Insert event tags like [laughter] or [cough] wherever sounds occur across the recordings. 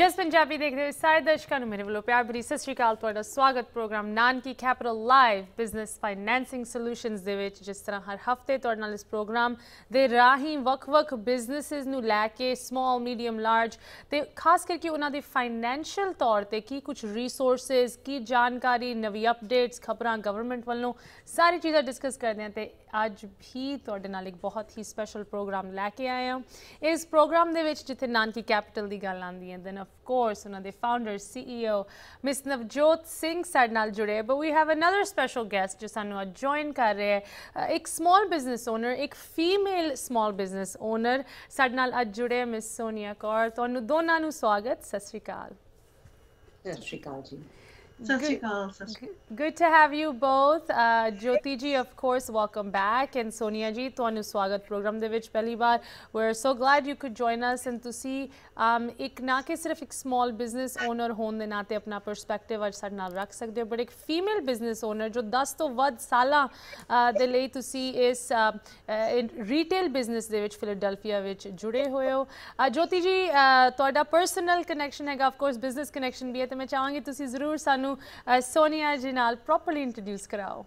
ਜਸ ਪੰਜਾਬੀ ਦੇਖਦੇ ਹੋ ਸਾਰੇ ਦਰਸ਼ਕਾਂ ਨੂੰ ਮੇਰੇ ਵੱਲੋਂ ਪਿਆਰ ਭਰੀ ਸਤਿ ਸ਼੍ਰੀ ਅਕਾਲ। ਤੁਹਾਡਾ ਸਵਾਗਤ programme Nanaki capital live business financing solutions ਦੇ ਵਿੱਚ, ਜਿਸ ਤਰ੍ਹਾਂ ਹਰ ਹਫ਼ਤੇ ਤੁਹਾਡੇ ਨਾਲ ਇਸ ਪ੍ਰੋਗਰਾਮ ਦੇ ਰਾਹੀਂ ਵੱਖ-ਵੱਖ ਬਿਜ਼ਨੈਸਸ ਨੂੰ ਲੈ ਕੇ ਸਮਾਲ ਮੀਡੀਅਮ ਲਾਰਜ ਤੇ ਖਾਸ ਕਰਕੇ ਉਹਨਾਂ ਦੇ ਫਾਈਨੈਂਸ਼ੀਅਲ ਤੌਰ ਤੇ ਕੀ ਕੁਝ ਰਿਸੋਰਸਸ ਕੀ ਜਾਣਕਾਰੀ, ਨਵੀਂ ਅਪਡੇਟਸ ਖਬਰਾਂ ਗਵਰਨਮੈਂਟ ਵੱਲੋਂ ਸਾਰੀ ਚੀਜ਼ਾਂ ਡਿਸਕਸ ਕਰਦੇ ਹਾਂ ਤੇ ਅੱਜ ਵੀ ਤੁਹਾਡੇ ਨਾਲ ਇੱਕ ਬਹੁਤ ਹੀ ਸਪੈਸ਼ਲ ਪ੍ਰੋਗਰਾਮ ਲੈ ਕੇ ਆਏ ਹਾਂ। ਇਸ ਪ੍ਰੋਗਰਾਮ ਦੇ ਵਿੱਚ ਜਿੱਥੇ ਨਾਨਕੀ ਕੈਪੀਟਲ ਦੀ ਗੱਲ ਆਉਂਦੀ ਹੈ then of ਕੋਰਸ ਉਹਨਾਂ ਦੇ founder CEO miss Navjot Singh ਸਾਡੇ ਨਾਲ ਜੁੜੇ but we have another special guest ਜੋ ਸਾਨੂੰ ਅੱਜ ਜੁਆਇਨ ਕਰ ਰਹੇ ਹੈ ਇੱਕ ਸਮਾਲ ਬਿਜ਼ਨਸ ਓਨਰ ਇੱਕ ਫੀਮੇਲ ਸਮਾਲ ਬਿਜ਼ਨਸ ਓਨਰ ਸਾਡੇ ਨਾਲ ਅੱਜ ਜੁੜੇ ਮਿਸ ਸੋਨੀਆ ਕੌਰ ਤੁਹਾਨੂੰ ਦੋਨਾਂ ਨੂੰ ਸਵਾਗਤ ਸਤਿ ਸ਼੍ਰੀ ਅਕਾਲ ਸਤਿ ਸ਼੍ਰੀ ਅਕਾਲ ਜੀ Good to have you both. Uh, Jyoti ji, of course, welcome back. And Sonia ji, ਤੁਹਾਨੂੰ ਸਵਾਗਤ ਪ੍ਰੋਗਰਾਮ ਦੇ ਵਿੱਚ ਪਹਿਲੀ ਵਾਰ we're so glad you could join us and ਤੁਸੀਂ um, ਇੱਕ ਨਾ ਕਿ ਸਿਰਫ ਇੱਕ small business owner ਹੋਣ ਦੇ ਨਾਤੇ ਆਪਣਾ ਪਰਸਪੈਕਟਿਵ ਅੱਜ ਸਾਡੇ ਨਾਲ ਰੱਖ ਸਕਦੇ ਹੋ ਬਟ ਇੱਕ ਫੀਮੇਲ ਬਿਜ਼ਨਸ ਓਨਰ ਜੋ 10 ਤੋਂ ਵੱਧ ਸਾਲਾਂ ਦੇ ਲਈ ਤੁਸੀਂ ਇਸ ਰੀਟੇਲ ਬਿਜ਼ਨਸ ਦੇ ਵਿੱਚ ਫਿਲਾਡੈਲਫੀਆ ਵਿੱਚ ਜੁੜੇ ਹੋਏ ਹੋ ਜੋਤੀ ਜੀ ਤੁਹਾਡਾ ਪਰਸਨਲ ਕਨੈਕਸ਼ਨ ਹੈਗਾ ਆਫ ਕੋਰਸ ਬਿਜ਼ਨਸ ਕਨੈਕਸ਼ਨ ਵੀ ਹੈ ਤੇ ਮੈਂ ਚਾਹਾਂਗੀ ਤੁਸੀਂ ਜ਼ਰੂਰ ਸਾਨੂੰ ਸੋਨੀਆ ਜੀ ਨਾਲ ਪ੍ਰੋਪਰਲੀ ਇੰਟਰੋਡਿਊਸ ਕਰਾਓ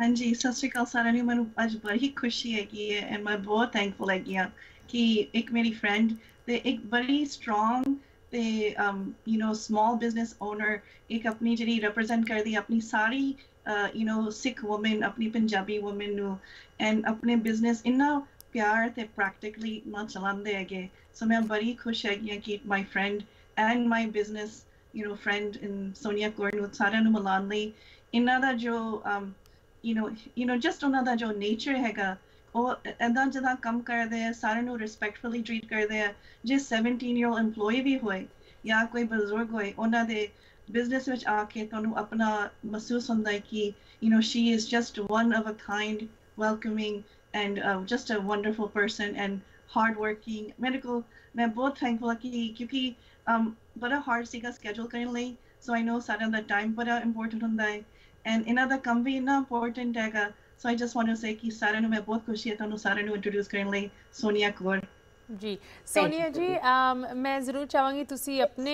ਹਾਂਜੀ ਸਤਿ ਸ਼੍ਰੀ ਅਕਾਲ ਸਾਰਿਆਂ ਨੂੰ ਮੈਨੂੰ ਅੱਜ ਬੜੀ ਖੁਸ਼ੀ ਹੈਗੀ ਹੈ ਐਂਡ ਮੈਂ ਬਹੁਤ ਥੈਂਕਫੁਲ ਹੈਗੀ ਆ ਕਿ ਇੱਕ ਮੇਰੀ ਫਰੈਂਡ ਤੇ ਇੱਕ ਬੜੀ ਸਟਰੋਂਗ ਤੇ you know small business owner ਇੱਕ ਆਪਣੀ ਜਿਹੜੀ ਰਿਪਰੈਜ਼ੈਂਟ ਕਰਦੀ ਆਪਣੀ ਸਾਰੀ ਯੂ نو ਸਿੱਖ ਔਮਨ ਆਪਣੀ ਪੰਜਾਬੀ ਔਮਨ ਨੂੰ ਐਂਡ ਆਪਣੇ ਬਿਜ਼ਨਸ ਇੰਨਾ ਪਿਆਰ ਤੇ ਪ੍ਰੈਕਟੀਕਲੀ ਨਾ ਚਲਾਉਂਦੇ ਹੈਗੇ ਸੋ ਮੈਂ ਬੜੀ ਖੁਸ਼ ਹੈਗੀ ਆ ਕਿ my friend and my business you know friend in Sonia Kaur ਨੂੰ ਸਾਰਿਆਂ ਨੂੰ ਮਿਲਾਉਣ ਲਈ ਇਹਨਾਂ ਦਾ ਜੋ um you know you know just ਉਹਨਾਂ ਦਾ ਜੋ nature ਹੈਗਾ ਉਹ ਐਦਾਂ ਜਿਹਾ ਕੰਮ ਕਰਦੇ ਆ ਸਾਰਿਆਂ ਨੂੰ ਰਿਸਪੈਕਟਫੁਲੀ ਟ੍ਰੀਟ ਕਰਦੇ ਆ ਜੇ 17 year old employee ਵੀ ਹੋਏ ਜਾਂ ਕੋਈ ਬਜ਼ੁਰਗ ਹੋਏ ਉਹਨਾਂ ਦੇ ਬਿਜ਼ਨਸ ਵਿੱਚ ਆ ਕੇ ਤੁਹਾਨੂੰ ਆਪਣਾ ਮਹਿਸੂਸ ਹੁੰਦਾ ਹੈ ਕਿ you know she is just one of a kind welcoming and uh, just a wonderful person and hardworking ਮੇਰੇ ਕੋਲ ਮੈਂ ਬਹੁਤ ਥੈਂਕਫੁਲ ਕਿ ਕਿਉਂਕਿ um ਬੜਾ ਹਾਰਡ ਸੀਗਾ ਸਕੇਡਿਊਲ ਕਰਨ ਲਈ ਸੋ ਆਈ ਨੋ ਸਾਰਿਆਂ ਦਾ ਟਾਈਮ ਬੜਾ ਇੰਪੋਰਟੈਂਟ ਹੁੰਦਾ ਹੈ ਐਂਡ ਇਹਨਾਂ ਦਾ ਕੰਮ ਵੀ ਇੰਨਾ ਇੰਪੋਰਟੈਂਟ ਹੈਗਾ so I just want to say ਕਿ ਸਾਰਿਆਂ ਨੂੰ ਮੈਂ ਬਹੁਤ ਖੁਸ਼ੀ ਹੈ ਤੁਹਾਨੂੰ ਸਾਰਿਆਂ ਨੂੰ ਇੰਟਰੋਡਿਊਸ ਕਰਨ ਲਈ ਸੋਨੀਆ ਕੌਰ। ਜੀ ਸੋਨੀਆ ਜੀ ਮੈਂ ਜ਼ਰੂਰ ਚਾਹਾਂਗੀ ਤੁਸੀਂ ਆਪਣੇ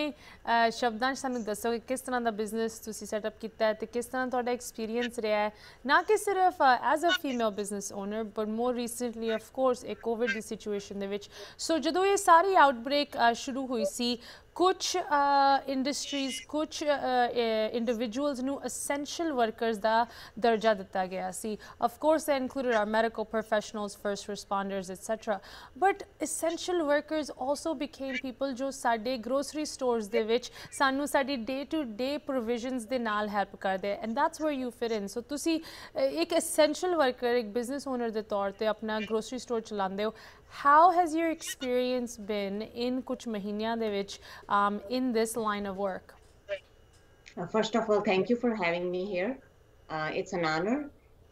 ਸ਼ਬਦਾਂ 'ਚ ਸਾਨੂੰ ਦੱਸੋ ਕਿ ਕਿਸ ਤਰ੍ਹਾਂ ਦਾ ਬਿਜ਼ਨਸ ਤੁਸੀਂ ਸੈਟਅਪ ਕੀਤਾ ਹੈ ਤੇ ਕਿਸ ਤਰ੍ਹਾਂ ਤੁਹਾਡਾ ਐਕਸਪੀਰੀਅੰਸ ਰਿਹਾ ਹੈ ਨਾ ਕਿ ਸਿਰਫ as a female business owner but more recently of course ਇਹ ਕੋਵਿਡ ਦੀ ਸਿਚੁਏਸ਼ਨ ਦੇ ਵਿੱਚ। ਸੋ ਜਦੋਂ ਇਹ ਸਾਰੀ ਆਊਟਬ੍ਰੇਕ ਸ਼ੁਰੂ ਹੋਈ ਸੀ ਕੁਝ ਇੰਡਸਟਰੀਜ਼ ਕੁਝ ਇੰਡੀਵਿਜੂਅਲਸ ਨੂੰ ਐਸੈਂਸ਼ੀਅਲ ਵਰਕਰਸ ਦਾ ਦਰਜਾ ਦਿੱਤਾ ਗਿਆ ਸੀ। Of course the included are medical professionals first responders etcetera but essential workers also became people ਜੋ ਸਾਡੇ ਗਰੋਸਰੀ ਸਟੋਰਸ ਦੇ ਵਿੱਚ ਸਾਨੂੰ ਸਾਡੀ ਡੇ ਟੂ ਡੇ ਪ੍ਰੋਵੀਜ਼ਨਸ ਦੇ ਨਾਲ ਹੈਲਪ ਕਰਦੇ and that's where you fit in so ਤੁਸੀਂ ਇੱਕ ਐਸੈਂਸ਼ੀਅਲ ਵਰਕਰ ਇੱਕ ਬਿਜ਼ਨਸ ਓਨਰ ਦੇ ਤੌਰ ਤੇ ਆਪਣਾ ਗਰੋਸਰੀ ਸਟੋਰ ਚਲਾਉਂਦੇ ਹੋ how has your experience been in kuch mahiniyan de vich um, in this line of work uh, first of all thank you for having me here uh, it's an honor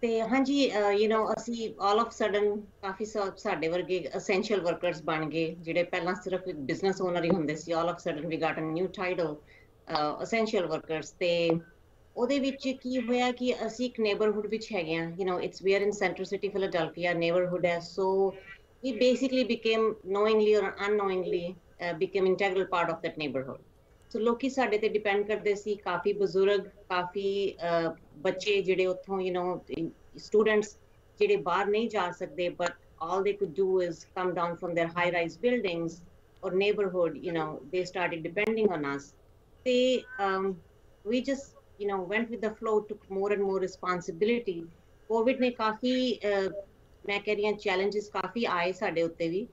ਤੇ ਹਾਂਜੀ you know ਅਸੀਂ ਆਲ of sudden ਕਾਫੀ ਸਾਡੇ ਵਰਗੇ essential workers ਬਣ ਗਏ ਜਿਹੜੇ ਪਹਿਲਾਂ ਸਿਰਫ ਇੱਕ ਬਿਜ਼ਨਸ ਓਨਰ ਹੀ ਹੁੰਦੇ ਸੀ all of sudden we got a new title essential workers ਤੇ ਉਹਦੇ ਵਿੱਚ ਕੀ ਹੋਇਆ ਕਿ ਅਸੀਂ ਇੱਕ ਨੇਬਰਹੁੱਡ ਵਿੱਚ ਹੈਗੇ ਆ you know it's we are in centre city Philadelphia neighbourhood ਹੈ so we basically became knowingly or unknowingly uh, became integral part of that neighborhood so ਲੋਕੀ ਸਾਡੇ ਤੇ ਡਿਪੈਂਡ ਕਰਦੇ ਸੀ ਕਾਫੀ ਬਜ਼ੁਰਗ ਕਾਫੀ ਬੱਚੇ ਜਿਹੜੇ ਉੱਥੋਂ ਯੂ نو ਸਟੂਡੈਂਟਸ ਜਿਹੜੇ ਬਾਹਰ ਨਹੀਂ ਜਾ ਸਕਦੇ but all they could do is come down from their high rise buildings or neighborhood you know they started depending on us they um, we just you know went with the flow took more and more responsibility covid ਨੇ ਕਾਫੀ ਮੈਂ ਕਹਿ ਰਹੀ ਹਾਂ challenges ਕਾਫੀ ਆਏ ਸਾਡੇ ਉੱਤੇ ਵੀ।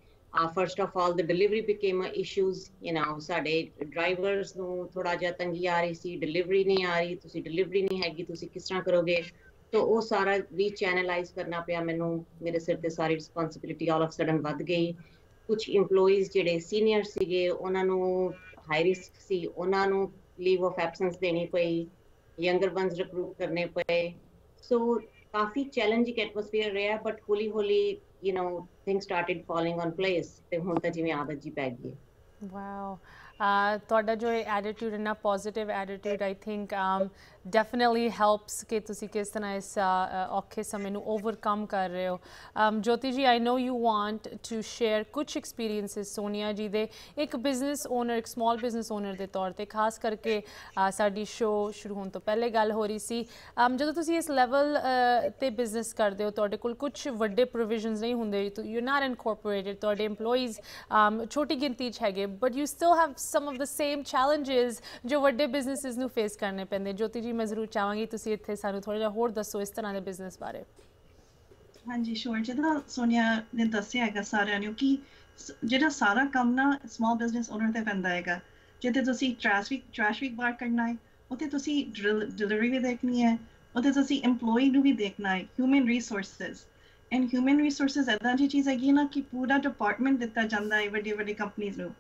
First of all the delivery became a issues you know ਸਾਡੇ drivers ਨੂੰ ਥੋੜਾ ਜਿਹਾ ਤੰਗੀ ਆ ਰਹੀ ਸੀ ਡਿਲੀਵਰੀ ਨਹੀਂ ਆ ਰਹੀ, ਤੁਸੀਂ ਡਿਲੀਵਰੀ ਨਹੀਂ ਹੈਗੀ, ਤੁਸੀਂ ਕਿਸ ਤਰ੍ਹਾਂ ਕਰੋਗੇ? ਤੋ ਉਹ ਸਾਰਾ ਵੀ ਚੈਨਲਾਈਜ਼ ਕਰਨਾ ਪਿਆ ਮੈਨੂੰ, ਮੇਰੇ ਸਿਰ ਤੇ ਸਾਰੀ ਰਿਸਪੌਂਸਿਬਿਲਿਟੀ ਆਲ ਆਫ ਸਡਨ ਵੱਧ ਗਈ। ਕੁਝ EMPLOYEES ਜਿਹੜੇ ਸੀਨੀਅਰ ਸੀਗੇ, ਉਹਨਾਂ ਨੂੰ ਹਾਈ ਰਿਸਕ ਸੀ, ਉਹਨਾਂ ਨੂੰ ਲੀਵ ਆਫ ਐਬਸੈਂਸ ਦੇਣੀ ਪਈ ਯੰਗਰ ਵਨਸ ਰਿਕਰੂਟ ਕਰਨੇ ਪਏ। ਸੋ ਕਾਫੀ ਚੈਲੰਜਿੰਗ ਐਟਮੋਸਫੀਅਰ ਰਿਹਾ ਬਟ ਹੌਲੀ ਹੌਲੀ you know things started falling on place ਤੇ ਹੁਣ ਤਾਂ ਜਿਵੇਂ ਆਦਤ ਜੀ ਪੈ ਗਈ ਵਾਓ Uh, ਤੁਹਾਡਾ ਜੋ ਇਹ ਐਟੀਟਿਊਡ ਇਨਾ positive attitude I think definitely helps ਕਿ ਤੁਸੀਂ ਕਿਸ ਤਰ੍ਹਾਂ ਇਸ uh, uh, ਔਖੇ ਸਮੇਂ ਨੂੰ ਓਵਰਕਮ ਕਰ ਰਹੇ ਹੋ। um, Jyoti ji I know you want to share ਕੁਝ ਐਕਸਪੀਰੀਐਂਸਸ ਸੋਨੀਆ ਜੀ ਦੇ ਇੱਕ ਬਿਜ਼ਨਸ ਓਨਰ ਇੱਕ ਸਮਾਲ ਬਿਜ਼ਨਸ ਓਨਰ ਦੇ ਤੌਰ ਤੇ, ਖਾਸ ਕਰਕੇ ਸਾਡੀ ਸ਼ੋ ਸ਼ੁਰੂ ਹੋਣ ਤੋਂ ਪਹਿਲੇ ਗੱਲ ਹੋ ਰਹੀ ਸੀ। um, ਜਦੋਂ ਤੁਸੀਂ ਇਸ ਲੈਵਲ ਤੇ ਬਿਜ਼ਨਸ ਕਰਦੇ ਹੋ, ਤੁਹਾਡੇ ਕੋਲ ਕੁਝ ਵੱਡੇ ਪ੍ਰੋਵੀਜ਼ਨਸ ਨਹੀਂ ਹੁੰਦੇ। ਯੂ ਨਾਟ ਇਨਕੋਰਪੋਰੇਟਡ ਤੁਹਾਡੇ EMPLOYEES um, ਛੋਟੀ ਗਿਣਤੀ 'ਚ ਹੈਗੇ but you still have some of the same challenges ਜੋ ਵੱਡੇ ਬਿਜ਼ਨੈਸਸ ਨੂੰ ਫੇਸ ਕਰਨੇ ਪੈਂਦੇ। ਜੋਤੀ ਜੀ, ਮੈਂ ਜ਼ਰੂਰ ਚਾਹਾਂਗੀ ਤੁਸੀਂ ਇੱਥੇ ਸਾਨੂੰ ਥੋੜਾ ਜਿਹਾ ਹੋਰ ਦੱਸੋ ਇਸ ਤਰ੍ਹਾਂ ਦੇ ਬਿਜ਼ਨਸ ਬਾਰੇ। ਹਾਂਜੀ ਸ਼ੋਰ ਜਿੱਦਾਂ ਸੋਨੀਆ ਨੇ ਦੱਸਿਆ ਹੈਗਾ ਸਾਰਿਆਂ ਨੂੰ ਕਿ ਜਿਹੜਾ ਸਾਰਾ ਕੰਮ ਨਾ ਸਮਾਲ ਬਿਜ਼ਨਸ ਓਨਰ ਤੇ ਪੈਂਦਾ ਹੈਗਾ। ਜਿੱਥੇ ਤੁਸੀਂ ਟ੍ਰੈਫਿਕ ਟ੍ਰੈਫਿਕ ਬਾਰ ਕਰਨਾ ਹੈ, ਉੱਥੇ ਤੁਸੀਂ ਡਿਲੀਵਰੀ ਵੀ ਦੇਖਣੀ ਹੈ, ਉੱਥੇ ਤੁਸੀਂ EMPLOYEE ਨੂੰ ਵੀ ਦੇਖਣਾ ਹੈ human resources and human resources ਐਦਾਂ ਦੀ ਚੀਜ਼ ਹੈਗੀ ਨਾ ਕਿ ਪੂਰਾ ਡਿਪਾਰਟਮੈਂਟ ਦਿੱਤਾ ਜਾਂਦਾ ਹੈ ਵੱਡੀ ਵੱਡੀ ਕੰਪਨੀਆਂ ਨੂੰ।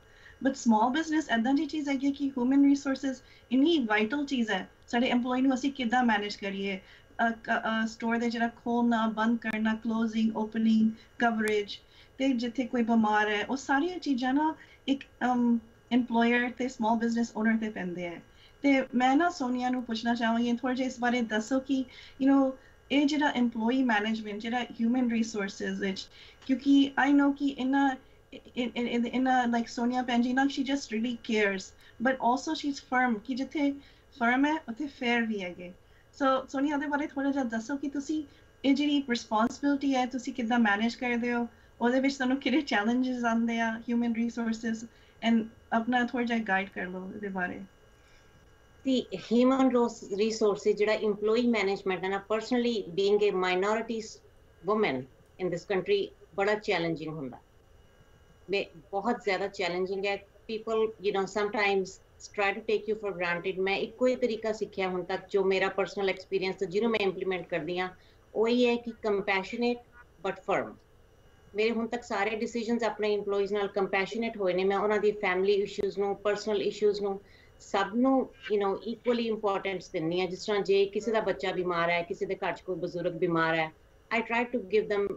ਬਟ ਸਮਾਲ ਬਿਜ਼ਨਸ ਐਦਾਂ ਦੀ ਚੀਜ਼ ਹੈਗੀ ਕਿ ਹਿਊਮਨ ਰਿਸੋਰਸਸ ਇਨੀ ਵਾਈਟਲ ਚੀਜ਼ ਹੈ ਸਾਡੇ EMPLOYEE ਨੂੰ ਅਸੀਂ ਕਿੱਦਾਂ ਮੈਨੇਜ ਕਰੀਏ ਸਟੋਰ ਦੇ ਜਿਹੜਾ ਖੋਲਣਾ ਬੰਦ ਕਰਨਾ ਕਲੋਜ਼ਿੰਗ ਓਪਨਿੰਗ ਕਵਰੇਜ ਤੇ ਜਿੱਥੇ ਕੋਈ ਬਿਮਾਰ ਹੈ ਉਹ ਸਾਰੀਆਂ ਚੀਜ਼ਾਂ ਨਾ ਇੱਕ EMPLOYER ਤੇ ਸਮਾਲ ਬਿਜ਼ਨਸ ਓਨਰ ਤੇ ਪੈਂਦੇ ਹੈ ਤੇ ਮੈਂ ਨਾ ਸੋਨੀਆ ਨੂੰ ਪੁੱਛਣਾ ਚਾਹਾਂਗੀ ਥੋੜਾ ਜਿਹਾ ਇਸ ਬਾਰੇ ਦੱਸੋ ਕਿ ਯੂ نو ਇਹ ਜਿਹੜਾ EMPLOYEE ਮੈਨੇਜਮੈਂਟ ਜਿਹੜਾ ਹਿਊਮਨ ਰਿਸੋਰਸਸ ਵਿੱਚ ਕਿਉਂਕਿ ਆਈ نو ਕਿ ਇਨਾ in in in a like Sonia Panjina, she just really cares, but also she's firm. ਕਿ ਜਿੱਥੇ firm ਹੈ ਉੱਥੇ fair ਵੀ ਹੈਗੇ ਸੋ ਸੋਨੀਆ ਦੇ ਬਾਰੇ ਥੋੜਾ ਜਿਹਾ ਦੱਸੋ ਕਿ ਤੁਸੀਂ ਇਹ ਜਿਹੜੀ ਰਿਸਪੌਂਸਿਬਿਲਟੀ ਹੈ ਤੁਸੀਂ ਕਿੱਦਾਂ ਮੈਨੇਜ ਕਰਦੇ ਹੋ ਉਹਦੇ ਵਿੱਚ ਤੁਹਾਨੂੰ ਕਿਹੜੇ ਚੈਲੰਜਸ ਆਉਂਦੇ ਆ ਹਿਊਮਨ ਰਿਸੋਰਸਸ ਐਂਡ ਆਪਣਾ ਥੋੜਾ ਜਿਹਾ ਗਾਈਡ ਕਰ ਲਓ ਇਹਦੇ ਬਾਰੇ the human resources ਜਿਹੜਾ employee management ਹੈ ਨਾ personally being a minority woman in this country ਬੜਾ challenging ਹੁੰਦਾ ਮੈਂ ਬਹੁਤ ਜ਼ਿਆਦਾ challenging ਹੈ people, you know, sometimes try to take you for granted ਮੈਂ ਇੱਕੋ ਹੀ ਤਰੀਕਾ ਸਿੱਖਿਆ ਹੁਣ ਤੱਕ ਜੋ ਮੇਰਾ ਪਰਸਨਲ ਐਕਸਪੀਰੀਅੰਸ ਤੇ ਜਿਹਨੂੰ ਮੈਂ ਇੰਪਲੀਮੈਂਟ ਕਰਦੀ ਆ ਉਹ ਹੀ ਹੈ ਕਿ ਕੰਪੈਸ਼ਨੇਟ ਬਟ ਫਰਮ ਮੇਰੇ ਹੁਣ ਤੱਕ ਸਾਰੇ ਡਿਸੀਜਨਸ ਆਪਣੇ EMPLOYEES ਨਾਲ ਕੰਪੈਸ਼ਨੇਟ ਹੋਏ ਨੇ ਮੈਂ ਉਹਨਾਂ ਦੀ ਫੈਮਿਲੀ ਇਸ਼ੂਜ਼ ਨੂੰ ਪਰਸਨਲ ਇਸ਼ੂਜ਼ ਨੂੰ ਸਭ ਨੂੰ ਯੂ نو ਇਕੁਅਲੀ ਇੰਪੋਰਟੈਂਸ ਦਿੰਨੀ ਆ ਜਿਸ ਤਰ੍ਹਾਂ ਜੇ ਕਿਸੇ ਦਾ ਬੱਚਾ ਬਿਮਾਰ ਹੈ ਕਿਸੇ ਦੇ ਘਰ 'ਚ ਕੋਈ ਬਜ਼ੁਰਗ ਬਿਮਾਰ ਹੈ I try to give them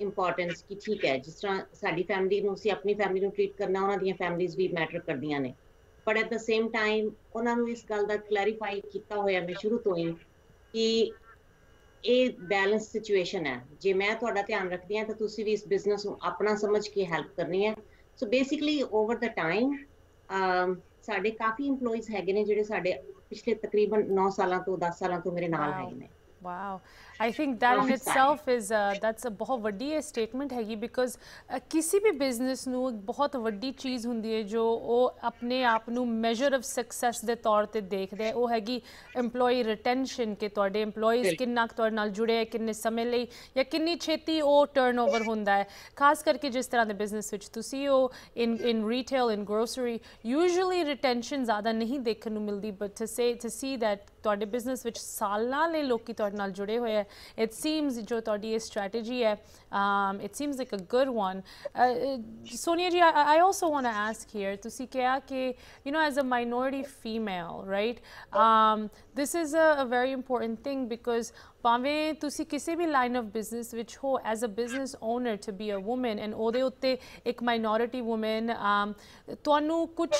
importance ਕਿ ਠੀਕ ਹੈ ਜਿਸ ਤਰ੍ਹਾਂ ਸਾਡੀ ਫੈਮਿਲੀ ਨੂੰ ਅਸੀਂ ਆਪਣੀ ਫੈਮਿਲੀ ਨੂੰ ਟ੍ਰੀਟ ਕਰਨਾ ਉਹਨਾਂ ਦੀਆਂ ਫੈਮਿਲੀਜ਼ ਵੀ ਮੈਟਰ ਕਰਦੀਆਂ ਨੇ। But at the same time ਉਹਨਾਂ ਨੂੰ ਇਸ ਗੱਲ ਦਾ ਕਲੈਰੀਫਾਈ ਕੀਤਾ ਹੋਇਆ ਮੈਂ ਸ਼ੁਰੂ ਤੋਂ ਹੀ ਕਿ ਇਹ ਬੈਲੈਂਸ ਸਿਚੁਏਸ਼ਨ ਹੈ। ਜੇ ਮੈਂ ਤੁਹਾਡਾ ਧਿਆਨ ਰੱਖਦੀ ਹਾਂ ਤਾਂ ਤੁਸੀਂ ਵੀ ਇਸ ਬਿਜ਼ਨਸ ਨੂੰ ਆਪਣਾ ਸਮਝ ਕੇ ਹੈਲਪ ਕਰਨੀ ਹੈ। So basically over the time ਸਾਡੇ ਕਾਫੀ EMPLOYEES ਹੈਗੇ ਨੇ ਜਿਹੜੇ ਸਾਡੇ ਪਿਛਲੇ ਤਕਰੀਬਨ 9 ਸਾਲਾਂ ਤੋਂ 10 ਸਾਲਾਂ ਤੋਂ ਮੇਰੇ ਨਾਲ ਹੈਗੇ ਨੇ. I think that in itself is uh, that's a ਬਹੁਤ ਵੱਡੀ ਇਹ ਸਟੇਟਮੈਂਟ ਹੈਗੀ ਬਿਕਾਜ਼ ਕਿਸੇ ਵੀ ਬਿਜ਼ਨਸ ਨੂੰ ਇੱਕ ਬਹੁਤ ਵੱਡੀ ਚੀਜ਼ ਹੁੰਦੀ ਹੈ ਜੋ ਉਹ ਆਪਣੇ ਆਪ ਨੂੰ ਮੈਜਰ ਆਫ ਸਕਸੈਸ ਦੇ ਤੌਰ ਤੇ ਦੇਖਦੇ ਉਹ ਹੈਗੀ EMPLOYEE ਰਿਟੈਂਸ਼ਨ ਕਿ ਤੁਹਾਡੇ EMPLOYEES ਕਿੰਨਾ ਤੁਹਾਡੇ ਨਾਲ ਜੁੜੇ ਹੈ ਕਿੰਨੇ ਸਮੇਂ ਲਈ ਜਾਂ ਕਿੰਨੀ ਛੇਤੀ ਉਹ ਟਰਨਓਵਰ ਹੁੰਦਾ ਹੈ। ਖਾਸ ਕਰਕੇ ਜਿਸ ਤਰ੍ਹਾਂ ਦੇ ਬਿਜ਼ਨਸ ਵਿੱਚ ਤੁਸੀਂ ਉਹ in in retail in grocery usually retention ਜ਼ਿਆਦਾ ਨਹੀਂ ਦੇਖਣ ਨੂੰ ਮਿਲਦੀ but to say to see that ਤੁਹਾਡੇ ਬਿਜ਼ਨਸ ਵਿੱਚ ਸਾਲਾਂ ਲਈ ਲੋਕੀ ਤੁਹਾਡੇ ਨਾਲ ਜੁੜੇ ਹੋਏ ਹੈ ਇਟ ਸੀਮਸ ਜੋ ਤੁਹਾਡੀ ਇਹ ਸਟ੍ਰੈਟਜੀ ਹੈ um it seems like a good one uh, sonia ji I, I also want to ask here ਤੁਸੀਂ ਕਿਹਾ ਕਿ you know as a minority female right um this is a, a very important thing because ਭਾਵੇਂ ਤੁਸੀਂ ਕਿਸੇ ਵੀ line of business ਵਿੱਚ ਹੋ as a business owner to be a woman and ਉਹਦੇ ਉੱਤੇ ਇੱਕ ਮਾਈਨੋਰਿਟੀ ਔਮਨ um, ਤੁਹਾਨੂੰ ਕੁਝ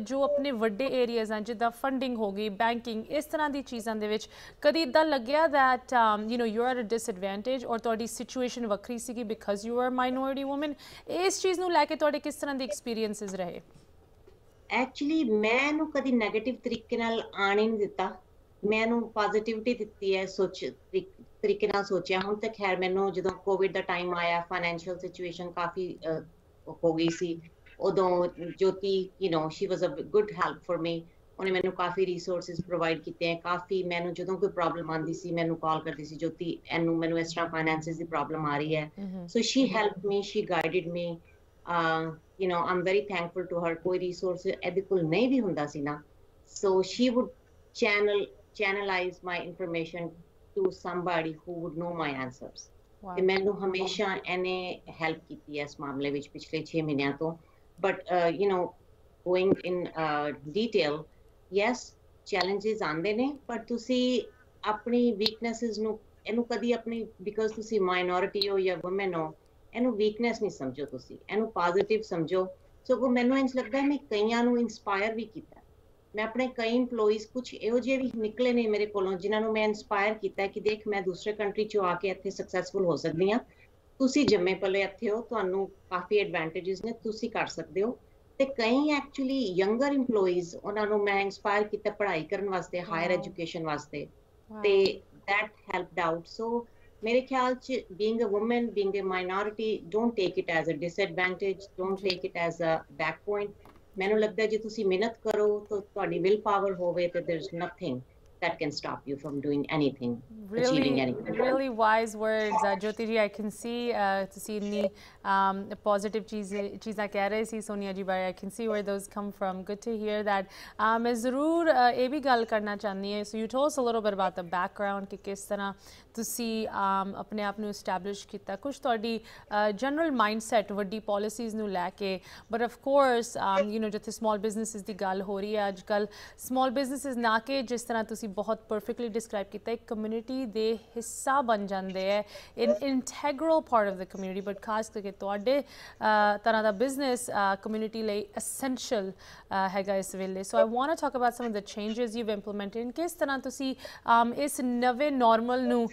ਜੋ ਆਪਣੇ ਵੱਡੇ ਏਰੀਆਜ਼ ਹਨ ਜਿੱਦਾਂ ਫੰਡਿੰਗ ਹੋ ਗਈ ਬੈਂਕਿੰਗ ਇਸ ਤਰ੍ਹਾਂ ਦੀ ਚੀਜ਼ਾਂ ਦੇ ਵਿੱਚ ਕਦੀ ਇਦਾਂ ਲੱਗਿਆ that you you you are at a disadvantage ਤੁਹਾਡੀ ਸਿਚੁਏਸ਼ਨ ਵੱਖਰੀ ਸੀਗੀ because you are minority minority ਇਸ ਚੀਜ਼ ਨੂੰ ਲੈ ਕੇ ਤੁਹਾਡੇ ਕਿਸ ਤਰ੍ਹਾਂ ਦੇ ਐਕਸਪੀਰੀਐਂਸਸ ਰਹੇ? ਐਕਚੁਅਲੀ ਮੈਂ ਨੂੰ ਕਦੀ 네ਗੇਟਿਵ ਤਰੀਕੇ ਨਾਲ ਆਣ ਨਹੀਂ ਦਿੱਤਾ। ਮੈਂ ਇਹਨੂੰ ਪੋਜ਼ਿਟਿਵਿਟੀ ਦਿੱਤੀ ਹੈ ਸੋਚ ਤਰੀਕੇ ਨਾਲ ਸੋਚਿਆ। ਹੁਣ ਤੱਕ ਖੈਰ ਮੈਨੂੰ ਜਦੋਂ ਕੋਵਿਡ ਦਾ ਟਾਈਮ ਆਇਆ ਫਾਈਨੈਂਸ਼ੀਅਲ ਸਿਚੁਏਸ਼ਨ ਕਾਫੀ ਹੋ ਗਈ ਸੀ। ਉਦੋਂ Jyoti you know she was a good help for me ਉਹਨੇ ਮੈਨੂੰ ਕਾਫੀ ਰਿਸੋਰਸਸ ਪ੍ਰੋਵਾਈਡ ਕੀਤੇ ਹੈ। ਕਾਫੀ ਮੈਨੂੰ ਜਦੋਂ ਕੋਈ ਪ੍ਰੋਬਲਮ ਆਂਦੀ ਸੀ ਮੈਨੂੰ ਕਾਲ ਕਰਦੀ ਸੀ ਜੋਤੀ ਇਹਨੂੰ ਮੈਨੂੰ ਇਸ ਤਰ੍ਹਾਂ ਫਾਈਨੈਂਸਸ ਦੀ ਪ੍ਰੋਬਲਮ ਆ ਰਹੀ ਹੈ। So she help me she guided me you know I'm very thankful to her ਕੋਈ ਰਿਸੋਰਸ ਇਹਦੇ ਕੋਲ ਨਹੀਂ ਵੀ ਹੁੰਦਾ ਸੀ ਨਾ। So she would channel channelize my information to somebody who would know my answers. ਤੇ ਮੈਨੂੰ ਹਮੇਸ਼ਾ ਇਹਨੇ ਹੈਲਪ ਕੀਤੀ ਹੈ ਇਸ ਮਾਮਲੇ ਵਿੱਚ ਪਿਛਲੇ 6 ਮਹੀਨਿਆਂ ਤੋਂ but you know going in detail yes challenges ਆਂਦੇ ਨੇ ਪਰ ਤੁਸੀਂ ਆਪਣੀ ਵੀਕਨੈਸਸ ਨੂੰ ਇਹਨੂੰ ਕਦੀ ਆਪਣੀ ਬਿਕਾਜ਼ ਤੁਸੀਂ ਮਾਈਨੋਰਿਟੀ ਹੋ ਜਾਂ ਔਮਨ ਹੋ ਇਹਨੂੰ ਵੀਕਨੈਸ ਨਹੀਂ ਸਮਝੋ ਤੁਸੀਂ ਇਹਨੂੰ ਪੋਜ਼ਿਟਿਵ ਸਮਝੋ ਸੋ ਮੈਨੂੰ ਇੰਜ ਲੱਗਦਾ ਹੈ ਮੈਂ ਕਈਆਂ ਨੂੰ ਇਨਸਪਾਇਰ ਵੀ ਕੀਤਾ ਮੈਂ ਆਪਣੇ ਕਈ EMPLOYEES ਕੁਝ ਇਹੋ ਜਿਹੇ ਵੀ ਨਿਕਲੇ ਨੇ ਮੇਰੇ ਕੋਲੋਂ ਜਿਨ੍ਹਾਂ ਨੂੰ ਮੈਂ ਇਨਸਪਾਇਰ ਕੀਤਾ ਕਿ ਦੇਖ ਮੈਂ ਦੂਸਰੇ ਕੰਟਰੀ ਚੋਂ ਆ ਕੇ ਇੱਥੇ ਸਕਸੈਸਫੁਲ ਹੋ ਸਕਦੀ ਹਾਂ। ਤੁਸੀਂ ਜੰਮੇ ਪਲੇ ਇੱਥੇ ਹੋ ਤੁਹਾਨੂੰ ਕਾਫੀ ਐਡਵਾਂਟੇजेस ਨੇ ਤੁਸੀਂ ਕਰ ਸਕਦੇ ਹੋ। ਤੇ ਕਈ ਐਕਚੁਅਲੀ ਯੰਗਰ EMPLOYEES ਉਹਨਾਂ ਨੂੰ ਮੈਂ ਇਨਸਪਾਇਰ ਕੀਤਾ ਪੜ੍ਹਾਈ ਕਰਨ ਵਾਸਤੇ ਹਾਇਰ ਐਜੂਕੇਸ਼ਨ ਵਾਸਤੇ। ਤੇ that helped out. So ਮੇਰੇ ਖਿਆਲ ਚ being a woman being a minority don't take it as a disadvantage don't take it as a back point. ਮੈਨੂੰ ਲੱਗਦਾ ਜੇ ਤੁਸੀਂ ਮਿਹਨਤ ਕਰੋ ਤਾਂ ਤੁਹਾਡੀ ਵਿਲ ਪਾਵਰ ਹੋਵੇ ਤੇ there is nothing that can stop you from doing anything really, achieving anything really wise words uh, Jyoti ji I can see uh, ਤੁਸੀਂ ਇੰਨੀ um, positive ਚੀਜ਼ਾਂ ਚੀਜ਼ਾਂ ਕਹਿ ਰਹੇ ਸੀ ਸੋਨੀਆ ਜੀ ਬਾਰੇ I can see where those come from good to hear that uh, ਮੈਂ ਜ਼ਰੂਰ uh, ਇਹ ਵੀ ਗੱਲ ਕਰਨਾ ਚਾਹੁੰਦੀ ਹਾਂ so you told us a little bit about the background ਕਿ ਕਿਸ ਤਰ੍ਹਾਂ ਤੁਸੀਂ um, ਆਪਣੇ ਆਪ ਨੂੰ ਐਸਟੈਬਲਿਸ਼ ਕੀਤਾ ਕੁਝ ਤੁਹਾਡੀ ਜਨਰਲ ਮਾਈਂਡਸੈਟ ਵੱਡੀ ਪਾਲਿਸੀਜ਼ ਨੂੰ ਲੈ ਕੇ but of course you know ਜਿੱਥੇ ਸਮਾਲ ਬਿਜ਼ਨੈਸਸ ਦੀ ਗੱਲ ਹੋ ਰਹੀ ਹੈ ਅੱਜ ਕੱਲ ਸਮਾਲ ਬਿਜ਼ਨੈਸਸ ਨਾ ਕਿ ਜਿਸ ਤਰ੍ਹਾਂ ਤੁਸੀਂ ਬਹੁਤ ਪਰਫੈਕਟਲੀ ਡਿਸਕ੍ਰਾਈਬ ਕੀਤਾ ਇੱਕ ਕਮਿਊਨਿਟੀ ਦੇ ਹਿੱਸਾ ਬਣ ਜਾਂਦੇ ਹੈ in integral part of the community but ਖਾਸ ਕਰਕੇ ਤੁਹਾਡੇ ਤਰ੍ਹਾਂ ਦਾ ਬਿਜ਼ਨਸ ਕਮਿਊਨਿਟੀ ਲਈ ਐਸੈਂਸ਼ੀਅਲ ਹੈਗਾ ਇਸ ਵੇਲੇ so I want to talk about some of the changes you've implemented ਕਿਸ ਤਰ੍ਹਾਂ ਤੁਸੀਂ ਇਸ ਨਵੇਂ ਨਾਰਮਲ ਨੂੰ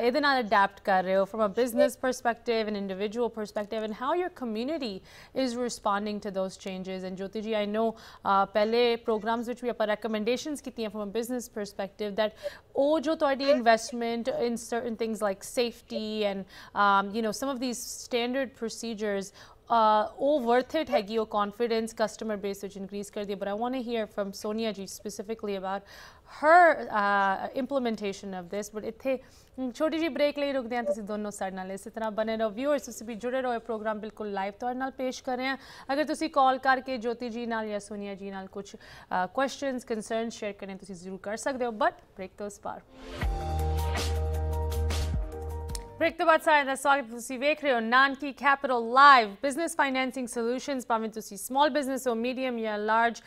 ਇਹਦੇ ਨਾਲ ਅਡਾਪਟ ਕਰ ਰਹੇ ਹੋ from a business perspective and individual perspective and how your community is responding to those changes and Jyoti ji I know ਪਹਿਲੇ ਪ੍ਰੋਗਰਾਮਸ ਵਿੱਚ ਵੀ ਆਪਾਂ ਰეკਮੈਂਡੇਸ਼ਨਸ ਕੀਤੀਆਂ from a business perspective that ਉਹ ਜੋ ਤੁਹਾਡੀ investment in certain things like safety and um, you know some of these standard procedures uh, Uh, ਉਹ worth it ਹੈਗੀ ਉਹ confidence ਕਸਟਮਰ ਬੇਸ ਵਿੱਚ ਇਨਕਰੀਜ਼ ਕਰਦੀ ਹੈ but I want to hear from Sonia ji specifically about her uh, implementation of this ਇੱਥੇ ਛੋਟੀ ਜੀ break ਲਈ ਰੁਕਦੇ ਹਾਂ ਤੁਸੀਂ ਦੋਨੋਂ ਸਾਡੇ ਨਾਲ ਇਸੇ ਤਰ੍ਹਾਂ ਬਨੇ ਰਹੋ ਵਿਊਅਰਸ ਤੁਸੀਂ ਵੀ ਜੁੜੇ ਰਹੋ ਇਹ ਪ੍ਰੋਗਰਾਮ ਬਿਲਕੁਲ ਲਾਈਵ ਤੁਹਾਡੇ ਨਾਲ ਪੇਸ਼ ਕਰ ਰਹੇ ਹਾਂ। ਅਗਰ ਤੁਸੀਂ ਕਾਲ ਕਰਕੇ ਜੋਤੀ ਜੀ ਨਾਲ ਜਾਂ ਸੋਨੀਆ ਜੀ ਨਾਲ ਕੁਝ ਕੁਐਸਚਨਸ ਕਨਸਰਨਸ ਸ਼ੇਅਰ ਕਰਨੇ ਤੁਸੀਂ ਜ਼ਰੂਰ ਕਰ ਸਕਦੇ ਹੋ ਬਟ ਬ੍ਰੇਕ ਤੋਂ ਇਸ ਪਾਰ ਬ੍ਰੇਕ ਤੋਂ ਬਾਅਦ ਸਾਰਿਆਂ ਦਾ ਸਵਾਗਤ ਤੁਸੀਂ ਵੇਖ ਰਹੇ ਹੋ Nanki capital live business financing solutions ਭਾਵੇਂ ਤੁਸੀਂ ਸਮਾਲ ਬਿਜ਼ਨਸ ਹੋ ਮੀਡੀਅਮ ਜਾਂ ਲਾਰਜ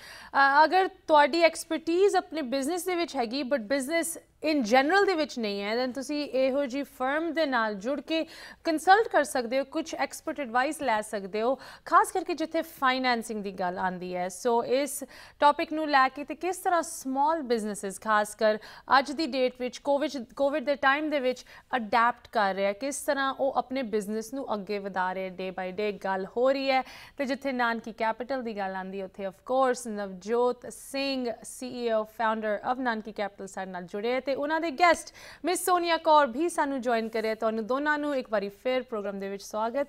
ਅਗਰ ਤੁਹਾਡੀ ਐਕਸਪਰਟੀਜ਼ ਆਪਣੇ ਬਿਜ਼ਨਸ ਦੇ ਵਿੱਚ ਹੈਗੀ ਬਟ ਬਿਜ਼ਨਸ ਇਨ ਜਨਰਲ ਦੇ ਵਿੱਚ ਨਹੀਂ ਹੈ ਦੈਨ ਤੁਸੀਂ ਇਹੋ ਜੀ ਫਰਮ ਦੇ ਨਾਲ ਜੁੜ ਕੇ ਕੰਸਲਟ ਕਰ ਸਕਦੇ ਹੋ ਕੁਝ ਐਕਸਪਰਟ ਐਡਵਾਈਸ ਲੈ ਸਕਦੇ ਹੋ, ਖਾਸ ਕਰਕੇ ਜਿੱਥੇ ਫਾਈਨੈਂਸਿੰਗ ਦੀ ਗੱਲ ਆਂਦੀ ਹੈ। ਸੋ ਇਸ ਟੌਪਿਕ ਨੂੰ ਲੈ ਕੇ ਤੇ ਕਿਸ ਤਰ੍ਹਾਂ ਸਮਾਲ ਬਿਜ਼ਨੈਸਸ ਖਾਸ ਕਰ ਅੱਜ ਦੀ ਡੇਟ ਵਿੱਚ ਕੋਵਿਡ ਕੋਵਿਡ ਦੇ ਟਾਈਮ ਦੇ ਵਿੱਚ ਅਡਾਪਟ ਕਰ ਰਿਹਾ ਕਿਸ ਤਰ੍ਹਾਂ ਉਹ ਆਪਣੇ ਬਿਜ਼ਨਸ ਨੂੰ ਅੱਗੇ ਵਧਾ ਰਿਹਾ ਡੇ ਬਾਈ ਡੇ ਗੱਲ ਹੋ ਰਹੀ ਹੈ। ਤੇ ਜਿੱਥੇ ਨਾਨਕੀ ਕੈਪੀਟਲ ਦੀ ਗੱਲ ਆਂਦੀ ਉੱਥੇ of course Navjot Singh CEO founder of Nanki capital ਸਾਡੇ ਨਾਲ ਜੁੜੇ ਤੇ ਉਹਨਾਂ ਦੇ ਗੈਸਟ ਮਿਸ ਸੋਨੀਆ ਕੌਰ ਵੀ ਸਾਨੂੰ ਜੁਆਇਨ ਕਰਿਆ। ਤੁਹਾਨੂੰ ਦੋਨਾਂ ਨੂੰ ਇੱਕ ਵਾਰੀ ਫੇਰ ਪ੍ਰੋਗਰਾਮ ਦੇ ਵਿੱਚ ਸਵਾਗਤ।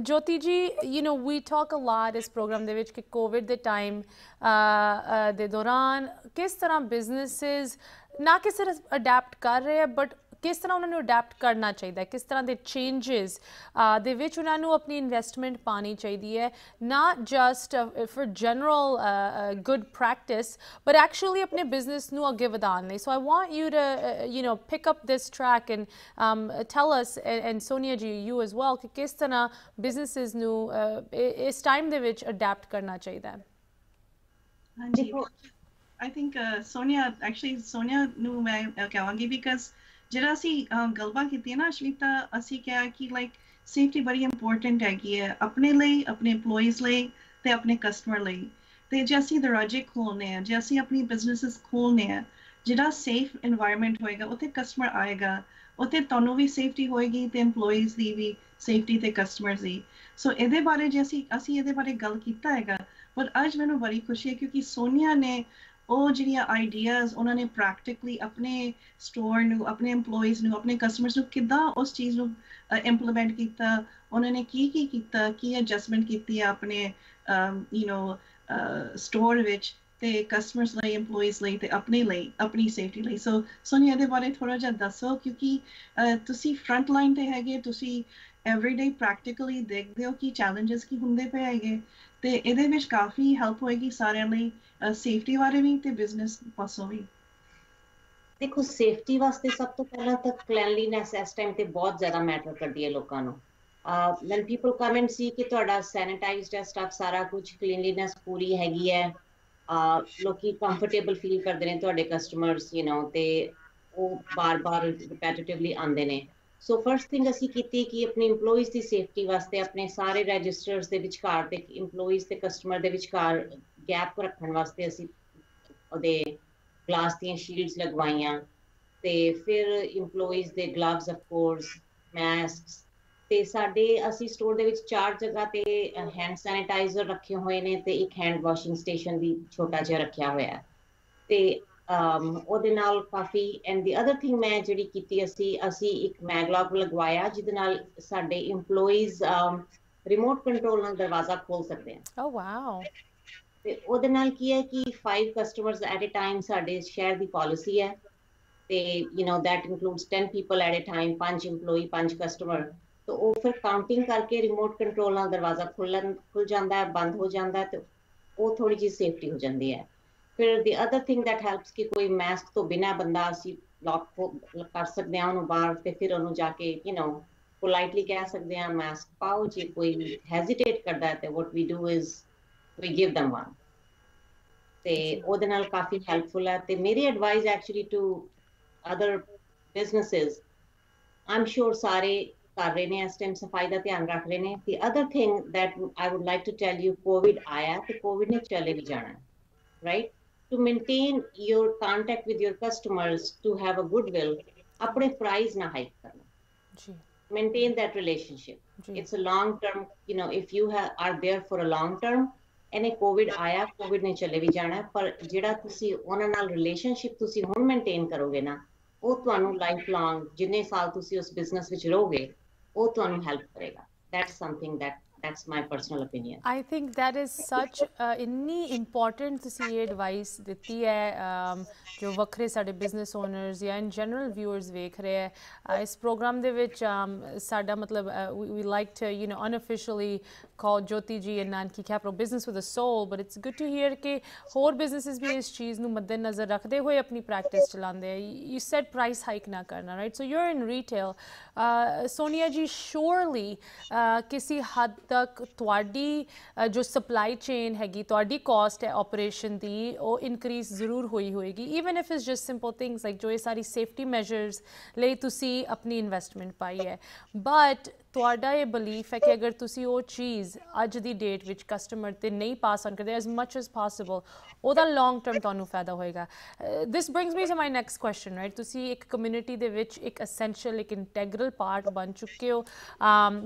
ਜੋਤੀ ਜੀ ਯੂ نو ਵੀ ਟਾਕ ਅ ਲੋਟ ਇਸ ਪ੍ਰੋਗਰਾਮ ਦੇ ਵਿੱਚ ਕਿ ਕੋਵਿਡ ਦੇ ਟਾਈਮ ਦੇ ਦੌਰਾਨ ਕਿਸ ਤਰ੍ਹਾਂ ਬਿਜ਼ਨੈਸਸ ਨਾ ਕਿ ਸਿਰਫ ਅਡਾਪਟ ਕਰ ਰਹੇ ਆ ਬਟ ਕਿਸ ਤਰ੍ਹਾਂ ਉਹਨਾਂ ਨੂੰ ਅਡਾਪਟ ਕਰਨਾ ਚਾਹੀਦਾ ਹੈ ਕਿਸ ਤਰ੍ਹਾਂ ਦੇ ਚੇਂजेस ਦੇ ਵਿੱਚ ਉਹਨਾਂ ਨੂੰ ਆਪਣੀ ਇਨਵੈਸਟਮੈਂਟ ਪਾਣੀ ਚਾਹੀਦੀ ਹੈ not just for general good practice but actually ਆਪਣੇ ਬਿਜ਼ਨਸ ਨੂੰ ਅੱਗੇ ਵਧਾਉਣ ਲਈ so I want you to you know pick up this track and tell us and Sonia ji you as well ਕਿ ਕਿਸ ਤਰ੍ਹਾਂ ਬਿਜ਼ਨੈਸਸ ਨੂੰ ਇਸ ਟਾਈਮ ਦੇ ਵਿੱਚ ਅਡਾਪਟ ਕਰਨਾ ਚਾਹੀਦਾ ਹੈ ਹਾਂਜੀ I think Sonia actually Sonia ਨੂੰ ਮੈਂ ਕਹਾਂਗੀ ਬਿਕਾਜ਼ ਜਿਹੜਾ ਅਸੀਂ ਗਲਬਾ ਕੀਤੀ ਹੈ ਨਾ ਅਸ਼ਵਿਤਾ ਅਸੀਂ ਕਿਹਾ ਕਿ ਲਾਈਕ ਸੇਫਟੀ ਬੜੀ ਇੰਪੋਰਟੈਂਟ ਹੈਗੀ ਹੈ ਆਪਣੇ ਲਈ ਆਪਣੇ EMPLOYEES ਲਈ ਤੇ ਆਪਣੇ ਕਸਟਮਰ ਲਈ ਤੇ ਜੇ ਅਸੀਂ ਦਰਵਾਜ਼ੇ ਖੋਲਨੇ ਆ ਜੇ ਅਸੀਂ ਆਪਣੀ ਬਿਜ਼ਨੈਸਸ ਖੋਲਨੇ ਆ ਜਿਹੜਾ ਸੇਫ এনवायरमेंट ਹੋਏਗਾ ਉੱਥੇ ਕਸਟਮਰ ਆਏਗਾ ਉੱਥੇ ਤੁਹਾਨੂੰ ਵੀ ਸੇਫਟੀ ਹੋਏਗੀ ਤੇ EMPLOYEES ਦੀ ਵੀ ਸੇਫਟੀ ਤੇ ਕਸਟਮਰਸ ਦੀ ਸੋ ਇਹਦੇ ਬਾਰੇ ਜੇ ਅਸੀਂ ਅਸੀਂ ਇਹਦੇ ਬਾਰੇ ਗੱਲ ਕੀਤਾ ਹੈਗਾ ਪਰ ਅੱਜ ਮੈਨੂੰ ਬੜੀ ਖੁਸ਼ੀ ਹੈ ਕਿਉਂਕਿ ਸੋਨੀਆ ਨੇ ਉਹ ਜਿਹੜੀਆਂ ਆਈਡੀਆਜ਼ ਉਹਨਾਂ ਨੇ ਪ੍ਰੈਕਟੀਕਲੀ ਆਪਣੇ ਸਟੋਰ ਨੂੰ, ਆਪਣੇ EMPLOYEES ਨੂੰ, ਆਪਣੇ ਕਸਟਮਰਸ ਨੂੰ ਕਿੱਦਾਂ ਉਸ ਚੀਜ਼ ਨੂੰ ਇੰਪਲੀਮੈਂਟ ਕੀਤਾ, ਉਹਨਾਂ ਨੇ ਕੀ ਕੀ ਕੀਤਾ, ਕੀ ਐਡਜਸਟਮੈਂਟ ਕੀਤੀ ਆ ਆਪਣੇ ਯੂ نو ਸਟੋਰ ਵਿੱਚ ਤੇ ਕਸਟਮਰਸ ਲਈ, EMPLOYEES ਲਈ ਤੇ ਆਪਣੇ ਲਈ, ਆਪਣੀ ਸੇਫਟੀ ਲਈ। ਸੋ ਸੋਨੀਆ ਦੇ ਬਾਰੇ ਥੋੜਾ ਜਿਹਾ ਦੱਸੋ ਕਿਉਂਕਿ ਤੁਸੀਂ ਫਰੰਟ ਲਾਈਨ ਤੇ ਹੈਗੇ, ਤੁਸੀਂ ਐਵਰੀਡੇ ਪ੍ਰੈਕਟੀਕਲੀ ਦੇਖਦੇ ਹੋ ਕਿ ਚੈਲੰਜਸ ਕੀ ਹੁੰਦੇ ਪਏ ਹੈਗੇ ਤੇ ਇਹਦੇ ਵਿੱਚ ਕਾਫੀ ਹੈਲਪ ਹੋਏਗੀ ਸਾਰਿਆਂ ਲਈ। ਸੇਫਟੀ ਬਾਰੇ ਵੀ ਤੇ ਬਿਜ਼ਨਸ ਪਾਸੋਂ ਵੀ? ਦੇਖੋ ਸੇਫਟੀ ਵਾਸਤੇ ਸਭ ਤੋਂ ਪਹਿਲਾਂ ਤਾਂ ਕਲੈਨਲੀਨੈਸ ਇਸ ਟਾਈਮ ਤੇ ਬਹੁਤ ਜ਼ਿਆਦਾ ਮੈਟਰ ਕਰਦੀ ਹੈ ਲੋਕਾਂ ਨੂੰ। uh when people come and see ਕਿ ਤੁਹਾਡਾ ਸੈਨੀਟਾਈਜ਼ਡ ਹੈ ਸਟਫ ਸਾਰਾ ਕੁਝ ਕਲੀਨਲੀਨੈਸ ਪੂਰੀ ਹੈਗੀ ਹੈ uh ਲੋਕੀ ਕੰਫਰਟੇਬਲ ਫੀਲ ਕਰਦੇ ਨੇ ਤੁਹਾਡੇ ਕਸਟਮਰਸ ਯੂ نو ਤੇ ਉਹ ਬਾਰ-ਬਾਰ ਰਿਪੀਟਿਟਿਵਲੀ ਆਉਂਦੇ ਨੇ। ਸੋ ਫਰਸਟ ਥਿੰਗ ਅਸੀਂ ਕੀਤੀ ਕਿ ਆਪਣੇ EMPLOYEES ਦੀ ਸੇਫਟੀ ਵਾਸਤੇ, ਆਪਣੇ ਸਾਰੇ ਰਜਿਸਟਰਸ ਦੇ ਵਿਚਕਾਰ ਤੇ EMPLOYEES ਤੇ ਕਸਟਮਰ ਦੇ ਵਿਚਕਾਰ ਗੈਪ ਰੱਖਣ ਵਾਸਤੇ ਅਸੀਂ ਉਹਦੇ ਗਲਾਸ ਦੀਆਂ ਸ਼ੀਲਡਸ ਲਗਵਾਈਆਂ ਤੇ ਫਿਰ EMPLOYEES ਦੇ ਗਲਵਸ ਆਫ ਕੋਰਸ ਮਾਸਕਸ ਤੇ ਸਾਡੇ ਅਸੀਂ ਸਟੋਰ ਦੇ ਵਿੱਚ ਚਾਰ ਜਗ੍ਹਾ ਤੇ ਹੈਂਡ ਸੈਨੀਟਾਈਜ਼ਰ ਰੱਖੇ ਹੋਏ ਨੇ ਤੇ ਇੱਕ ਹੈਂਡ ਵਾਸ਼ਿੰਗ ਸਟੇਸ਼ਨ ਵੀ ਛੋਟਾ ਜਿਹਾ ਰੱਖਿਆ ਹੋਇਆ ਤੇ ਉਹਦੇ ਨਾਲ ਕਾਫੀ ਐਂਡ ਦੀ ਅਦਰ ਥਿੰਗ ਮੈਂ ਜਿਹੜੀ ਕੀਤੀ ਅਸੀਂ ਅਸੀਂ ਇੱਕ ਮੈਗਲੌਕ ਲਗਵਾਇਆ ਜਿਹਦੇ ਨਾਲ ਸਾਡੇ EMPLOYEES ਰਿਮੋਟ ਕੰਟਰੋਲ ਨਾਲ ਦਰਵਾਜ਼ਾ ਖੋਲ ਸਕਦੇ ਹਨ ਓ ਵਾਓ ਤੇ ਉਹਦੇ ਨਾਲ ਕੀ ਹੈ ਕਿ 5 ਕਸਟਮਰਸ ਐਟ ਅ ਟਾਈਮ ਸਾਡੇ ਸ਼ਹਿਰ ਦੀ ਪਾਲਿਸੀ ਹੈ ਤੇ you know that includes 10 people at a time 5 EMPLOYEE 5 customer ਤੇ ਉਹ ਫਿਰ ਕਾਊਂਟਿੰਗ ਕਰਕੇ ਰਿਮੋਟ ਕੰਟਰੋਲ ਨਾਲ ਦਰਵਾਜ਼ਾ ਖੁੱਲਣ ਖੁੱਲ ਜਾਂਦਾ ਹੈ ਬੰਦ ਹੋ ਜਾਂਦਾ ਹੈ ਤੇ ਉਹ ਥੋੜੀ ਜਿਹੀ ਸੇਫਟੀ ਹੋ ਜਾਂਦੀ ਹੈ ਫਿਰ the other thing that helps ਕਿ ਕੋਈ ਮਾਸਕ ਤੋਂ ਬਿਨਾ ਬੰਦਾ ਅਸੀਂ ਲੌਕ ਕਰ ਸਕਦੇ ਹਾਂ ਉਹਨੂੰ ਬਾਹਰ ਤੇ ਫਿਰ ਉਹਨੂੰ ਜਾ ਕੇ ਯੂ نو ਪੋਲਾਈਟਲੀ ਕਹਿ ਸਕਦੇ ਹਾਂ ਮਾਸਕ ਪਾਓ ਜੇ ਕੋਈ ਹੈਜ਼ਿਟੇਟ ਕਰਦਾ ਹੈ ਤੇ what we do is we give them one ਤੇ ਉਹਦੇ ਨਾਲ ਕਾਫੀ ਹੈਲਪਫੁਲ ਹੈ ਤੇ ਮੇਰੀ advice actually to other businesses I'm sure ਸਾਰੇ ਕਰ ਰਹੇ ਨੇ ਇਸ ਟਾਈਮ ਸਫਾਈ ਦਾ ਧਿਆਨ ਰੱਖ ਰਹੇ ਨੇ the other thing that I would like to tell you COVID ਆਇਆ ਤੇ COVID ਨੇ ਚਲੇ ਵੀ ਜਾਣਾ right to maintain your contact with your customers to have a goodwill ਆਪਣੇ price ਨਾ ਹਾਈਕ ਕਰਨਾ ਜੀ maintain that relationship ਜੀ it's a long term you know if you have are there for a long term ਇਹਨੇ Covid ਆਇਆ Covid ਨੇ ਚਲੇ ਵੀ ਜਾਣਾ, ਪਰ ਜਿਹੜਾ ਤੁਸੀਂ ਉਹਨਾਂ ਨਾਲ ਰਿਲੇਸ਼ਨਸ਼ਿਪ ਤੁਸੀਂ ਹੁਣ ਮੇਨਟੇਨ ਕਰੋਗੇ ਨਾ, ਉਹ ਤੁਹਾਨੂੰ ਲਾਈਫ ਲੌਂਗ ਜਿੰਨੇ ਸਾਲ ਤੁਸੀਂ ਉਸ ਬਿਜ਼ਨਸ ਵਿੱਚ ਰਹੋਗੇ, ਉਹ ਤੁਹਾਨੂੰ ਹੈਲਪ ਕਰੇਗਾ। That's something that, that's my personal opinion. I think that is such ਇੰਨੀ ਇੰਪੋਰਟੈਂਟ ਤੁਸੀਂ ਇਹ ਐਡਵਾਈਸ ਦਿੱਤੀ ਹੈ ਜੋ ਵੱਖਰੇ ਸਾਡੇ ਬਿਜ਼ਨਸ ਓਨਰਸ ਜਾਂ ਇਨ ਜਨਰਲ ਵਿਊਅਰਸ ਵੇਖ ਰਹੇ ਹੈ। ਇਸ ਪ੍ਰੋਗਰਾਮ ਦੇ ਵਿੱਚ ਸਾਡਾ ਮਤਲਬ we like to you know unofficially call Jyoti ji and Nanki capital business with a soul but it's good to hear ਕਿ ਹੋਰ ਬਿਜ਼ਨੈਸਸ ਵੀ ਇਸ ਚੀਜ਼ ਨੂੰ ਮੱਦੇਨਜ਼ਰ ਰੱਖਦੇ ਹੋਏ ਆਪਣੀ ਪ੍ਰੈਕਟਿਸ ਚਲਾਉਂਦੇ ਆ। ਯੂ ਸੈਡ ਪ੍ਰਾਈਸ ਹਾਈਕ ਨਾ ਕਰਨਾ right so you are in retail Sonia ji surely ਕਿਸੇ ਹੱਦ ਤੱਕ ਤੁਹਾਡੀ ਜੋ ਸਪਲਾਈ ਚੇਨ ਹੈਗੀ, ਤੁਹਾਡੀ ਕਾਸਟ ਹੈ ਆਪਰੇਸ਼ਨ ਦੀ, ਉਹ ਇਨਕਰੀਜ਼ ਜ਼ਰੂਰ ਹੋਈ ਹੋਏਗੀ even if it's just simple things like ਜੋ ਇਹ ਸਾਰੀ ਸੇਫਟੀ ਮੈਜਰਸ ਲਈ ਤੁਸੀਂ ਆਪਣੀ ਇਨਵੈਸਟਮੈਂਟ ਪਾਈ ਹੈ। ਬਟ ਤੁਹਾਡਾ ਇਹ ਬਲੀਫ ਹੈ ਕਿ ਅਗਰ ਤੁਸੀਂ ਉਹ ਚੀਜ਼ ਅੱਜ ਦੀ ਡੇਟ ਵਿੱਚ ਕਸਟਮਰ ਤੇ ਨਹੀਂ ਪਾਸ ਆਨ ਕਰਦੇ ਐਸ ਮੱਚ ਐਸ ਪੋਸੀਬਲ ਉਹਦਾ ਲੌਂਗ ਟਰਮ ਤੁਹਾਨੂੰ ਫਾਇਦਾ ਹੋਏਗਾ। This brings me to my next question right ਤੁਸੀਂ ਇੱਕ ਕਮਿਊਨਿਟੀ ਦੇ ਵਿੱਚ ਇੱਕ ਐਸੈਂਸ਼ੀਅਲ ਇੱਕ ਇੰਟੈਗਰਲ ਪਾਰਟ ਬਣ ਚੁੱਕੇ ਹੋ।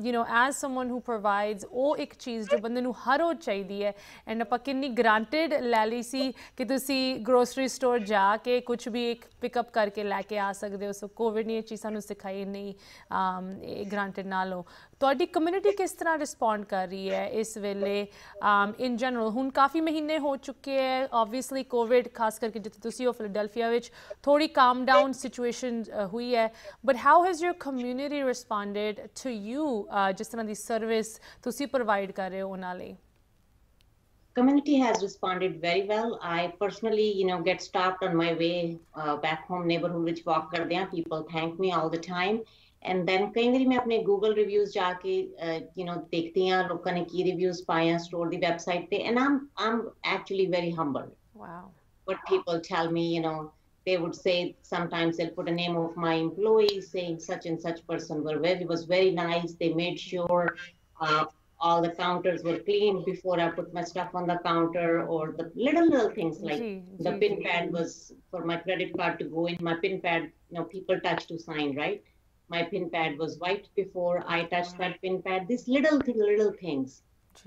You know as summon who provides ਉਹ ਇੱਕ ਚੀਜ਼ ਜੋ ਬੰਦੇ ਨੂੰ ਹਰ ਰੋਜ਼ ਚਾਹੀਦੀ ਹੈ। ਐਂਡ ਆਪਾਂ ਕਿੰਨੀ ਗ੍ਰਾਂਟਡ ਲੈ ਲਈ ਸੀ ਕਿ ਤੁਸੀਂ ਗਰੋਸਰੀ ਸਟੋਰ ਜਾ ਕੇ ਕੁਝ ਵੀ ਇੱਕ ਪਿਕਅਪ ਕਰਕੇ ਲੈ ਕੇ ਆ ਸਕਦੇ ਹੋ। ਸੋ ਕੋਵਿਡ ਨੇ ਇਹ ਚੀਜ਼ ਸਾਨੂੰ ਸਿਖਾਈ ਨਹੀਂ um, ਇਹ ਗ੍ਰਾਂਟਡ ਨਾ ਲਓ ਤੁਹਾਡੀ ਕਮਿਊਨਿਟੀ ਕਿਸ ਤਰ੍ਹਾਂ ਰਿਸਪੌਂਡ ਕਰ ਰਹੀ ਹੈ ਇਸ ਵੇਲੇ? Um, ਇਨ ਜਨਰਲ ਹੁਣ ਕਾਫੀ ਮਹੀਨੇ ਹੋ ਚੁੱਕੇ ਹੈ। ਆਬਵੀਅਸਲੀ ਕੋਵਿਡ ਖਾਸ ਕਰਕੇ ਜਿੱਥੇ ਤੁਸੀਂ ਹੋ ਫਿਲਡਲਫੀਆ ਵਿੱਚ ਥੋੜੀ ਕਾਮ ਡਾਊਨ ਸਿਚੁਏਸ਼ਨ ਹੋਈ ਹੈ। But how has your community responded to you ਜਿਸ ਤਰ੍ਹਾਂ ਦੀ ਸਰਵਿਸ ਤੁਸੀਂ ਪ੍ਰੋਵਾਈਡ ਕਰ ਰਹੇ ਹੋ ਉਹਨਾਂ ਲਈ? Community has responded very well. I personally, you know, get stopped on my way uh, back home neighborhood which walk ਕਰਦੇ ਆ people thank me all the time. and then ਕਈ ਵਾਰੀ ਮੈਂ ਆਪਣੇ Google reviews ਜਾ ਕੇ uh, you know ਦੇਖਦੀ ਆ ਲੋਕਾਂ ਨੇ ਕੀ reviews ਪਾਏ ਆ store ਦੀ website ਤੇ and I'm I'm actually very humbled wow what people tell me you know they would say sometimes they'll put a name of my employee saying such and such person were very was very nice they made sure uh, all the counters were clean before I put my stuff on the counter or the little little things like ਜੀ the ਜੀ, pin ਜੀ, pad ਜੀ। was for my credit card to go in my pin pad you know people touch to sign right My pin pad was white before i touched that pin pad. These little little things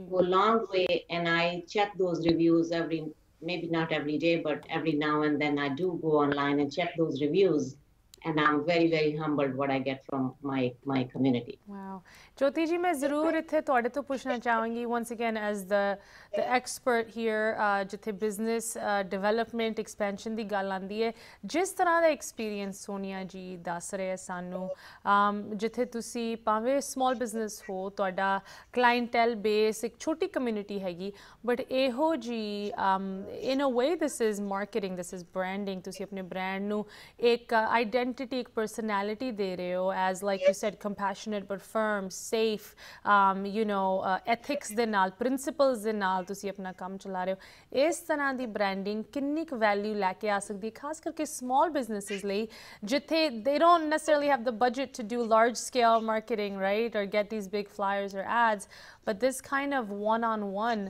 go a long way and i check those reviews every maybe not every day but every now and then i do go online and check those reviews and i'm very very humbled what i get from my my community wow Jyoti ji ਮੈਂ ਜ਼ਰੂਰ ਇੱਥੇ ਤੁਹਾਡੇ ਤੋਂ ਪੁੱਛਣਾ ਚਾਹਾਂਗੀ once again as the the expert here ਜਿੱਥੇ business development expansion ਦੀ ਗੱਲ ਆਂਦੀ ਹੈ ਜਿਸ ਤਰ੍ਹਾਂ ਦਾ ਐਕਸਪੀਰੀਅੰਸ ਸੋਨੀਆ ਜੀ ਦੱਸ ਰਹੇ ਆ ਸਾਨੂੰ um, ਜਿੱਥੇ ਤੁਸੀਂ ਭਾਵੇਂ ਸਮਾਲ ਬਿਜ਼ਨਸ ਹੋ ਤੁਹਾਡਾ ਕਲਾਇੰਟੈਲ ਬੇਸ ਇੱਕ ਛੋਟੀ ਕਮਿਊਨਿਟੀ ਹੈਗੀ ਬਟ ਇਹੋ ਜੀ in a way this is marketing this is branding ਤੁਸੀਂ ਆਪਣੇ ਬ੍ਰਾਂਡ ਨੂੰ ਇੱਕ ਆਈਡੈਂਟੀ ਆਇਡੈਂਟੀਟੀ ਇੱਕ ਪਰਸਨੈਲਿਟੀ ਦੇ ਰਹੇ ਹੋ as like you said compassionate but firm safe um you know ethics ਦੇ ਨਾਲ ਪ੍ਰਿੰਸੀਪਲਸ ਦੇ ਨਾਲ ਤੁਸੀਂ ਆਪਣਾ ਕੰਮ ਚਲਾ ਰਹੇ ਹੋ ਇਸ ਤਰ੍ਹਾਂ ਦੀ ਬ੍ਰਾਂਡਿੰਗ ਕਿੰਨੀ ਕੁ ਵੈਲਿਊ ਲੈ ਕੇ ਆ ਸਕਦੀ ਹੈ ਖਾਸ ਕਰਕੇ ਸਮਾਲ ਬਿਜ਼ਨੈਸਸ ਲਈ ਜਿੱਥੇ they don't necessarily have the budget to do large scale marketing right or get these big flyers or ads but this kind of one on one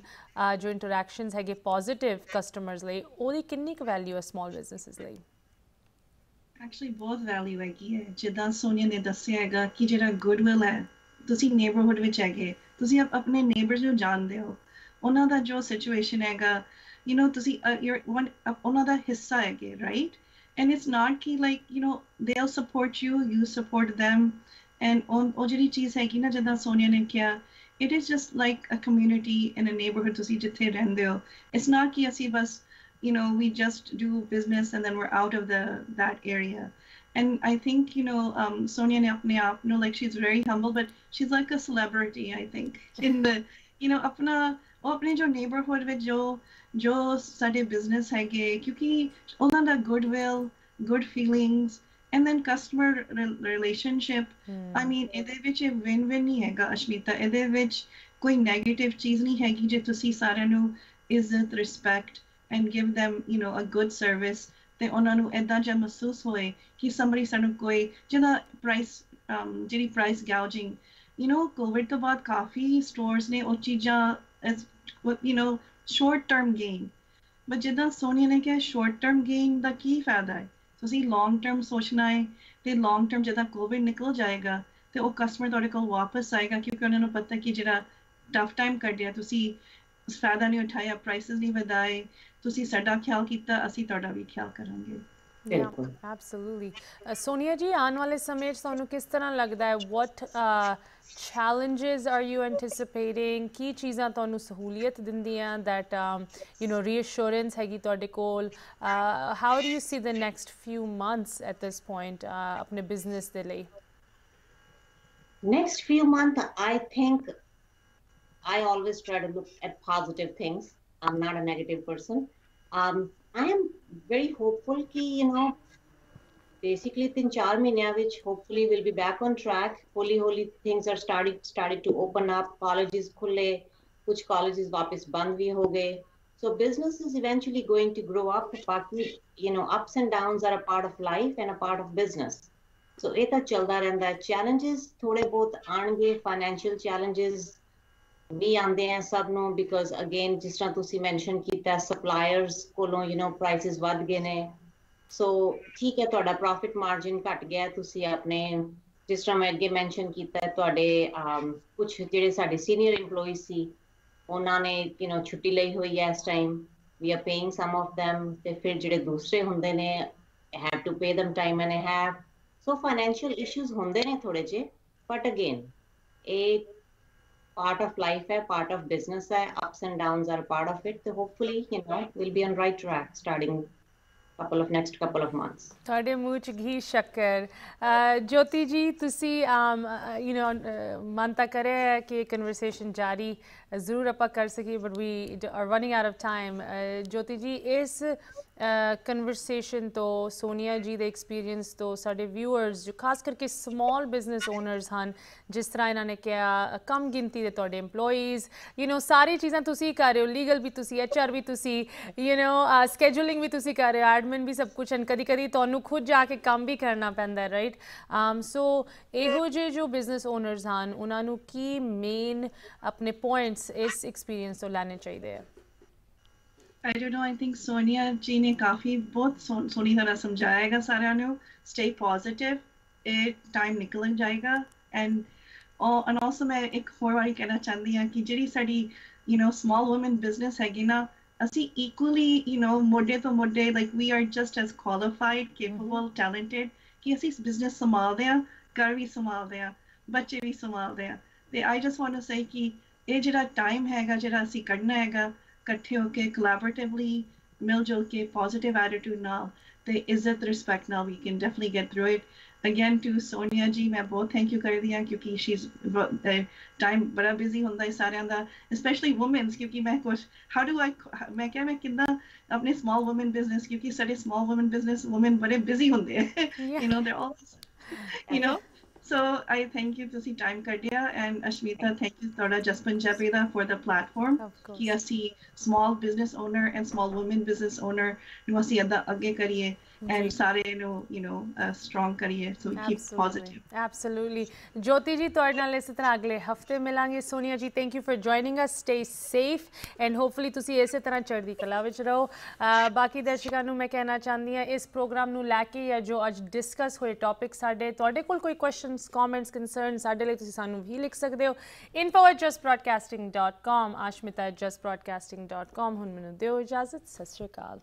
ਜੋ ਇੰਟਰੈਕਸ਼ਨਸ ਹੈਗੇ ਪੋਜ਼ਿਟਿਵ ਕਸਟਮਰਸ ਲਈ ਉਹਦੀ ਕਿੰਨੀ ਕੁ value ਹੈ small businesses ਲਈ actually ਬਹੁਤ value ਹੈਗੀ ਹੈ ਜਿੱਦਾਂ ਸੋਨੀਆ ਨੇ ਦੱਸਿਆ ਹੈਗਾ ਕਿ ਜਿਹੜਾ ਗੁੱਡਵਿਲ ਹੈ ਤੁਸੀਂ ਨੇਬਰਹੁੱਡ ਵਿੱਚ ਹੈਗੇ ਤੁਸੀਂ ਆਪਣੇ ਨੇਬਰਸ ਨੂੰ ਜਾਣਦੇ ਹੋ ਉਹਨਾਂ ਦਾ ਜੋ ਸਿਚੁਏਸ਼ਨ ਹੈਗਾ ਯੂ نو ਤੁਸੀਂ ਯੂਰ ਵਨ ਉਹਨਾਂ ਦਾ ਹਿੱਸਾ ਹੈਗੇ ਰਾਈਟ ਐਂਡ ਇਟਸ ਨਾਟ ਕਿ like you know they will support you you support them and ਉਹ ਜਿਹੜੀ ਚੀਜ਼ ਹੈਗੀ ਨਾ ਜਿੱਦਾਂ ਸੋਨੀਆ ਨੇ ਕਿਹਾ it is just like a community in a neighborhood ਤੁਸੀਂ ਜਿੱਥੇ ਰਹਿੰਦੇ ਹੋ it's not ਕਿ ਅਸੀਂ ਬਸ you know we just do business and then we're out of the that area and I think you know um, Sonia ne apne aap know like she's very humble but she's like a celebrity I think [laughs] in the you know apna ਉਹ ਆਪਣੇ ਜੋ neighborhood ਵਿੱਚ ਜੋ ਜੋ ਸਾਡੇ business ਹੈਗੇ ਕਿਉਂਕਿ ਉਹਨਾਂ ਦਾ goodwill good feelings and then customer relationship Hmm. I mean ਇਹਦੇ ਵਿੱਚ win win ਨਹੀਂ ਹੈਗਾ ਅਸ਼ਮੀਤਾ ਇਹਦੇ ਵਿੱਚ ਕੋਈ negative ਚੀਜ਼ ਨਹੀਂ ਹੈਗੀ ਜੇ ਤੁਸੀਂ ਸਾਰਿਆਂ ਨੂੰ ਇੱਜ਼ਤ respect And give them you know a good service ਤੇ ਉਹਨਾਂ ਨੂੰ ਇਦਾਂ ਜਿਹਾ ਮਹਿਸੂਸ ਹੋਏ ਕਿ ਸਮਰੀ ਸਾਨੂੰ ਕੋਈ ਜਿਹਦਾ ਪ੍ਰਾਈਸ ਜਿਹੜੀ price gouging you know COVID ਤੋਂ ਬਾਅਦ ਕਾਫੀ ਸਟੋਰਸ ਨੇ ਉਹ ਚੀਜ਼ਾਂ you know short term gain but ਜਿੱਦਾਂ ਸੋਨੀਆ ਨੇ ਕਿਹਾ ਸ਼ਾਰਟ ਟਰਮ ਗੇਨ ਦਾ ਕੀ ਫਾਇਦਾ ਹੈ ਤੁਸੀਂ ਲੌਂਗ ਟਰਮ ਸੋਚਣਾ ਹੈ ਤੇ ਲੌਂਗ ਟਰਮ ਜਦੋਂ ਕੋਵਿਡ ਨਿਕਲ ਜਾਏਗਾ ਤੇ ਉਹ ਕਸਟਮਰ ਤੁਹਾਡੇ ਕੋਲ ਵਾਪਸ ਆਏਗਾ ਕਿਉਂਕਿ ਉਹਨਾਂ ਨੂੰ ਪਤਾ ਕਿ ਜਿਹੜਾ ਟਫ ਟਾਈਮ ਕੱਢਿਆ ਤੁਸੀਂ ਫਾਇਦਾ ਨਹੀਂ ਉਠਾਇਆ ਪ੍ਰਾਈਸਸ ਨਹੀਂ ਵਧਾਏ ਤੁਸੀਂ ਸਾਡਾ ਖਿਆਲ ਕੀਤਾ ਅਸੀਂ ਤੁਹਾਡਾ ਵੀ ਖਿਆਲ ਕਰਾਂਗੇ ਬਿਲਕੁਲ ਐਬਸੋਲੂਟਲੀ ਸੋਨੀਆ ਜੀ ਆਉਣ ਵਾਲੇ ਸਮੇਂ 'ਚ ਤੁਹਾਨੂੰ ਕਿਸ ਤਰ੍ਹਾਂ ਲੱਗਦਾ ਹੈ what challenges are you anticipating ਕੀ ਚੀਜ਼ਾਂ ਤੁਹਾਨੂੰ ਸਹੂਲੀਅਤ ਦਿੰਦੀਆਂ that um, you know reassurance ਹੈਗੀ ਤੁਹਾਡੇ ਕੋਲ uh, how do you see the next few months at this point uh, ਆਪਣੇ business ਦੇ ਲਈ next few months i think i always try to look at positive things i'm not a negative person um, i am very hopeful ki you know basically in ਚਾਰ ਮਹੀਨਿਆਂ ਵਿੱਚ hopefully we'll be back on track holi holi things are starting started to open up colleges ਖੁੱਲੇ ਕੁਝ colleges ਵਾਪਸ ਬੰਦ ਵੀ ਹੋ ਗਏ so business is eventually going to grow up ਬਾਕੀ you know ups and downs are a part of life and a part of business ਸੋ ਇਹ ਤਾਂ ਚੱਲਦਾ ਰਹਿੰਦਾ ਹੈ ਚੈਲੰਜਸ ਥੋੜੇ ਬਹੁਤ ਆਣਗੇ ਫਾਈਨੈਂਸ਼ੀਅਲ ਚੈਲੰਜਸ ਵੀ ਆਉਂਦੇ ਆ ਸਭ ਨੂੰ ਬਿਕਾਜ਼ ਅਗੇਨ ਜਿਸ ਤਰ੍ਹਾਂ ਤੁਸੀਂ ਮੈਂਸ਼ਨ ਕੀਤਾ ਸਪਲਾਇਰਸ ਕੋਲੋਂ ਯੂ نو ਪ੍ਰਾਈਸਸ ਵੱਧ ਗਏ ਨੇ ਸੋ ਠੀਕ ਹੈ ਤੁਹਾਡਾ ਪ੍ਰੋਫਿਟ ਮਾਰਜਿਨ ਘਟ ਗਿਆ ਤੁਸੀਂ ਆਪਣੇ ਜਿਸ ਤਰ੍ਹਾਂ ਮੈਂ ਅੱਗੇ ਮੈਂਸ਼ਨ ਕੀਤਾ ਤੁਹਾਡੇ ਕੁਝ ਜਿਹੜੇ ਸਾਡੇ ਸੀਨੀਅਰ EMPLOYEES ਸੀ ਉਹਨਾਂ ਨੇ ਯੂ نو ਛੁੱਟੀ ਲਈ ਹੋਈ ਹੈ ਇਸ time we are paying some of them ਤੇ ਫਿਰ ਜਿਹੜੇ ਦੂਸਰੇ ਹੁੰਦੇ ਨੇ have to pay them time and have so financial issues ਹੁੰਦੇ ਨੇ ਥੋੜੇ ਜਿਹੇ ਬਟ ਅਗੇਨ ਇਹ part of life ਹੈ part of business ਹੈ ups and downs are part of it so hopefully you know we'll be on right track starting couple of next couple of months ਤੁਹਾਡੇ ਮੂੰਹ ਚ ਘੀ ਸ਼ੱਕਰ ਜੋਤੀ ਜੀ ਤੁਸੀਂ ਯੂ نو ਮਨ ਤਾਂ ਕਰੇ ਹੈ ਕਿ ਕਨਵਰਸੇਸ਼ਨ ਜਾਰੀ ਜ਼ਰੂਰ ਆਪਾਂ ਕਰ ਸਕੀਏ but we are running out of time Jyoti ji ਇਸ ਕਨਵਰਸੇਸ਼ਨ ਤੋਂ ਸੋਨੀਆ ਜੀ ਦੇ ਐਕਸਪੀਰੀਅੰਸ ਤੋਂ ਸਾਡੇ ਵਿਊਅਰਸ ਜੋ ਖਾਸ ਕਰਕੇ ਸਮਾਲ ਬਿਜ਼ਨਸ ਓਨਰਸ ਹਨ ਜਿਸ ਤਰ੍ਹਾਂ ਇਹਨਾਂ ਨੇ ਕਿਹਾ ਕਮ ਗਿਣਤੀ ਦੇ ਤੁਹਾਡੇ EMPLOYEES ਯੂ نو ਸਾਰੀ ਚੀਜ਼ਾਂ ਤੁਸੀਂ ਕਰ ਰਹੇ ਹੋ ਲੀਗਲ ਵੀ ਤੁਸੀਂ ਐਚਆਰ ਵੀ ਤੁਸੀਂ ਯੂ نو ਸਕੇਡਿਊਲਿੰਗ ਵੀ ਤੁਸੀਂ ਕਰ ਰਹੇ ਹੋ ਐਡਮਿਨ ਵੀ ਸਭ ਕੁਝ ਐਂਡ ਕਦੀ ਕਦੀ ਤੁਹਾਨੂੰ ਖੁਦ ਜਾ ਕੇ ਕੰਮ ਵੀ ਕਰਨਾ ਪੈਂਦਾ ਹੈ ਰਾਈਟ ਸੋ ਇਹੋ ਜਿਹੇ ਜੋ ਬਿਜ਼ਨਸ ਓਨਰਸ ਹਨ ਉਹਨਾਂ ਨੂੰ ਕੀ ਮੇਨ ਆਪਣੇ ਪੁਆਇੰਟਸ ਇਸ ਐਕਸਪੀਰੀਅੰਸ ਤੋਂ ਲੈਣੇ ਚਾਹੀਦੇ ਆ I don't know. I think Sonia ji ਨੇ ਕਾਫੀ ਬਹੁਤ ਸੋਹਣੀ ਤਰ੍ਹਾਂ ਸਮਝਾਇਆ ਹੈਗਾ ਸਾਰਿਆਂ ਨੂੰ stay positive ਇਹ ਟਾਈਮ ਨਿਕਲ ਜਾਏਗਾ and oh, and also ਮੈਂ ਇੱਕ ਹੋਰ ਵਾਰੀ ਕਹਿਣਾ ਚਾਹੁੰਦੀ ਹਾਂ ਕਿ ਜਿਹੜੀ ਸਾਡੀ you know small women business ਹੈਗੀ ਨਾ ਅਸੀਂ equally you know ਮੋਢੇ ਤੋਂ ਮੋਢੇ like we are just as qualified capable talented ਕਿ ਅਸੀਂ business ਸੰਭਾਲਦੇ ਆ ਘਰ ਵੀ ਸੰਭਾਲਦੇ ਆ ਬੱਚੇ ਵੀ ਸੰਭਾਲਦੇ ਆ ਤੇ I just want to say ਕਿ ਇਹ ਜਿਹੜਾ ਟਾਈਮ ਹੈਗਾ ਜਿਹੜਾ ਅਸੀਂ ਕੱਢਣਾ ਹੈਗਾ ਇਕੱਠੇ ਹੋ ਕੇ ਕੋਲੈਬੋਰੇਟਿਵਲੀ ਮਿਲ ਜੁਲ ਕੇ ਪੋਜ਼ਿਟਿਵ ਐਟੀਟਿਊਡ ਨਾਲ ਤੇ ਇੱਜ਼ਤ ਰਿਸਪੈਕਟ ਨਾਲ we can definitely get through it again to Sonia ji ਮੈਂ ਬਹੁਤ ਥੈਂਕ ਯੂ ਕਰਦੀ ਹਾਂ ਕਿਉਂਕਿ ਸ਼ੀ ਇਜ਼ ਟਾਈਮ ਬੜਾ ਬਿਜ਼ੀ ਹੁੰਦਾ ਹੈ ਸਾਰਿਆਂ ਦਾ ਸਪੈਸ਼ਲੀ ਔਮਨਸ ਕਿਉਂਕਿ ਮੈਂ ਕੁਝ ਹਾਊ ਡੂ ਆਈ ਮੈਂ ਕਿਹਾ ਮੈਂ ਕਿੰਨਾ ਆਪਣੇ ਸਮਾਲ ਔਮਨ ਬਿਜ਼ਨਸ ਕਿਉਂਕਿ ਸਾਡੇ ਸਮਾਲ ਔਮਨ ਬਿਜ਼ਨਸ ਔਮਨ ਬੜੇ ਬਿਜ਼ੀ ਹੁੰਦੇ ਆ you know they all you know So I thank you ਤੁਸੀਂ time ਕੱਢਿਆ and Ashmita thank you ਤੁਹਾਡਾ ਜਸ ਪੰਜਾਬੀ ਦਾ for the platform ਕਿ ਅਸੀਂ small business owner and small women business owner ਨੂੰ ਅਸੀਂ ਅੱਦਾ ਅੱਗੇ ਕਰੀਏ and ਸਾਰੇ ਨੂੰ you know uh, strong ਕਰੀਏ so keep positive. Absolutely. ਜੋਤੀ ਜੀ ਤੁਹਾਡੇ ਨਾਲ ਇਸੇ ਤਰ੍ਹਾਂ ਅਗਲੇ ਹਫ਼ਤੇ ਮਿਲਾਂਗੇ। Sonia ji thank you for joining us stay safe and hopefully ਤੁਸੀਂ ਇਸੇ ਤਰ੍ਹਾਂ ਚੜ੍ਹਦੀ ਕਲਾ ਵਿੱਚ ਰਹੋ। ਬਾਕੀ ਦਰਸ਼ਕਾਂ ਨੂੰ ਮੈਂ ਕਹਿਣਾ ਚਾਹੁੰਦੀ ਹਾਂ ਇਸ ਪ੍ਰੋਗਰਾਮ ਨੂੰ ਲੈ ਕੇ ਜਾਂ ਜੋ ਅੱਜ ਡਿਸਕਸ ਹੋਏ ਟੌਪਿਕ ਸਾਡੇ ਤੁਹਾਡੇ ਕੋਲ ਕੋਈ ਕੁਐਸਚਨਸ ਕਮੈਂਟਸ ਕਨਸਰਨ ਸਾਡੇ ਲਈ ਤੁਸੀਂ ਸਾਨੂੰ ਵੀ ਲਿਖ ਸਕਦੇ ਹੋ। Info@justbroadcasting.com ashmita@justbroadcasting.com ਹੁਣ ਮੈਨੂੰ ਦਿਓ ਇਜਾਜ਼ਤ। ਸਤਿ ਸ਼੍ਰੀ ਅਕਾਲ।